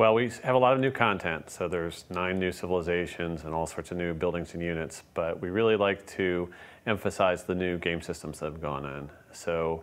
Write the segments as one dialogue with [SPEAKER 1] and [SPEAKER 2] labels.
[SPEAKER 1] Well, we have a lot of new content. So there's nine new civilizations and all sorts of new buildings and units. But we really like to emphasize the new game systems that have gone in. So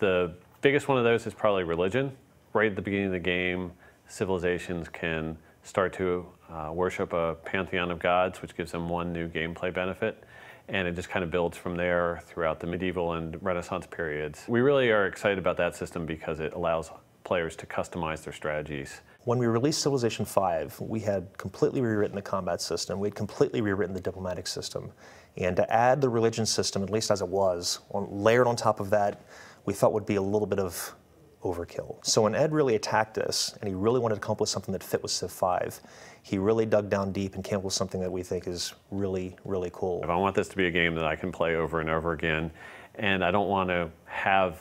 [SPEAKER 1] the biggest one of those is probably religion. Right at the beginning of the game, civilizations can start to uh, worship a pantheon of gods, which gives them one new gameplay benefit. And it just kind of builds from there throughout the medieval and Renaissance periods. We really are excited about that system because it allows players to customize their strategies.
[SPEAKER 2] When we released Civilization 5, we had completely rewritten the combat system. We had completely rewritten the diplomatic system. And to add the religion system, at least as it was, on, layered on top of that, we thought would be a little bit of overkill. So when Ed really attacked us, and he really wanted to accomplish something that fit with Civ 5, he really dug down deep and came up with something that we think is really, really cool.
[SPEAKER 1] If I want this to be a game that I can play over and over again, and I don't want to have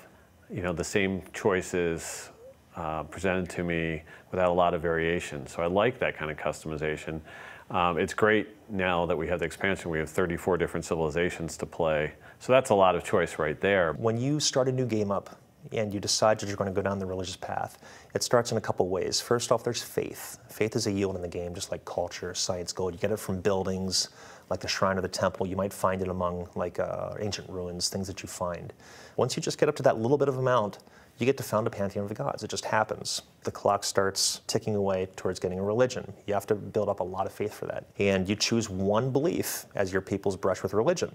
[SPEAKER 1] you know, the same choices uh, presented to me without a lot of variation. So I like that kind of customization. Um, it's great now that we have the expansion, we have 34 different civilizations to play. So that's a lot of choice right there.
[SPEAKER 2] When you start a new game up and you decide that you're going to go down the religious path, it starts in a couple ways. First off, there's faith. Faith is a yield in the game, just like culture, science, gold. You get it from buildings, like the shrine or the temple. You might find it among like uh, ancient ruins, things that you find. Once you just get up to that little bit of amount, you get to found a pantheon of the gods. It just happens. The clock starts ticking away towards getting a religion. You have to build up a lot of faith for that. And you choose one belief as your people's brush with religion.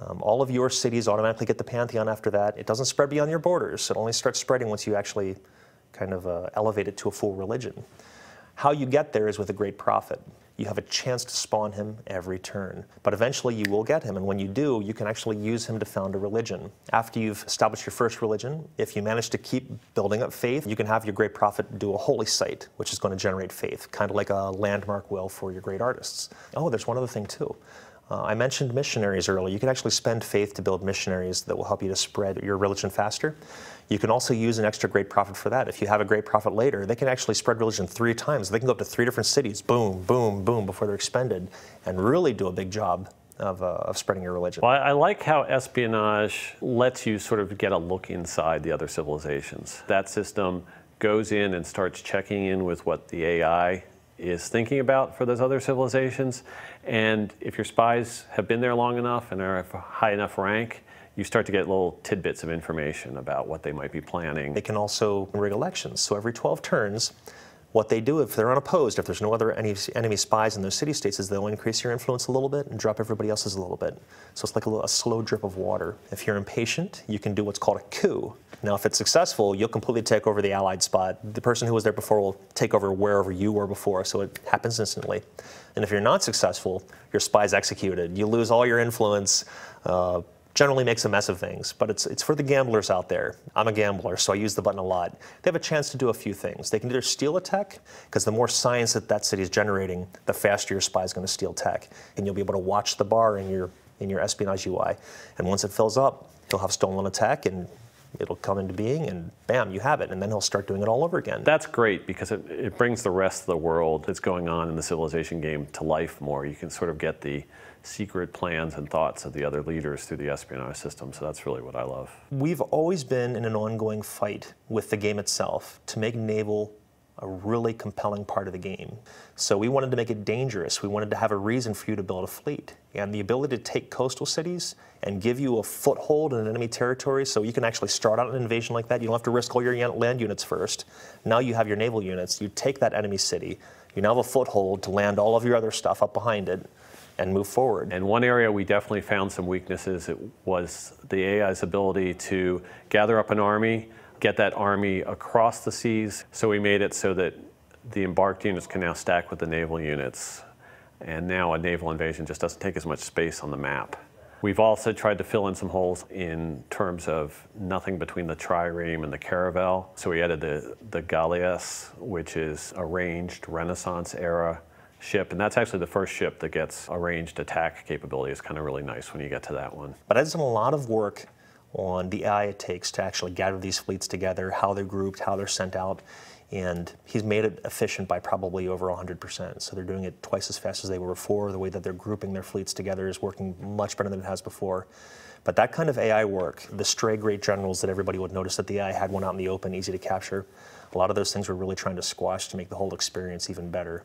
[SPEAKER 2] Um, all of your cities automatically get the pantheon after that. It doesn't spread beyond your borders. It only starts spreading once you actually kind of uh, elevate it to a full religion. How you get there is with a great prophet you have a chance to spawn him every turn. But eventually you will get him, and when you do, you can actually use him to found a religion. After you've established your first religion, if you manage to keep building up faith, you can have your great prophet do a holy site, which is going to generate faith, kind of like a landmark will for your great artists. Oh, there's one other thing too. Uh, I mentioned missionaries earlier. You can actually spend faith to build missionaries that will help you to spread your religion faster. You can also use an extra great prophet for that. If you have a great prophet later, they can actually spread religion three times. They can go up to three different cities, boom, boom, boom, before they're expended, and really do a big job of, uh, of, spreading your religion.
[SPEAKER 1] Well, I like how espionage lets you sort of get a look inside the other civilizations. That system goes in and starts checking in with what the AI is thinking about for those other civilizations. And if your spies have been there long enough and are of high enough rank, you start to get little tidbits of information about what they might be planning.
[SPEAKER 2] They can also rig elections. So every 12 turns, what they do if they're unopposed, if there's no other enemy spies in those city-states, is they'll increase your influence a little bit and drop everybody else's a little bit. So it's like a, little, a slow drip of water. If you're impatient, you can do what's called a coup. Now, if it's successful, you'll completely take over the allied spot. The person who was there before will take over wherever you were before, so it happens instantly. And if you're not successful, your spy's executed. You lose all your influence. Uh, generally makes a mess of things, but it's, it's for the gamblers out there. I'm a gambler, so I use the button a lot. They have a chance to do a few things. They can either steal a tech, because the more science that that city is generating, the faster your spy is going to steal tech. And you'll be able to watch the bar in your, in your espionage UI. And once it fills up, you'll have stolen a tech, and it'll come into being and bam, you have it. And then he'll start doing it all over again.
[SPEAKER 1] That's great because it, it brings the rest of the world that's going on in the civilization game to life more. You can sort of get the secret plans and thoughts of the other leaders through the espionage system. So that's really what I love.
[SPEAKER 2] We've always been in an ongoing fight with the game itself to make naval a really compelling part of the game. So we wanted to make it dangerous. We wanted to have a reason for you to build a fleet. And the ability to take coastal cities and give you a foothold in enemy territory so you can actually start out an invasion like that. You don't have to risk all your land units first. Now you have your naval units. You take that enemy city. You now have a foothold to land all of your other stuff up behind it and move forward.
[SPEAKER 1] And one area we definitely found some weaknesses it was the AI's ability to gather up an army, get that army across the seas. So we made it so that the embarked units can now stack with the naval units. And now a naval invasion just doesn't take as much space on the map. We've also tried to fill in some holes in terms of nothing between the trireme and the caravel. So we added the, the galleass, which is a ranged Renaissance era ship, and that's actually the first ship that gets a ranged attack capability. It's kind of really nice when you get to that one.
[SPEAKER 2] But I've done a lot of work on the AI it takes to actually gather these fleets together, how they're grouped, how they're sent out, and he's made it efficient by probably over 100%. So they're doing it twice as fast as they were before. The way that they're grouping their fleets together is working much better than it has before. But that kind of AI work, the stray great generals that everybody would notice that the AI had one out in the open, easy to capture, A lot of those things we're really trying to squash to make the whole experience even better.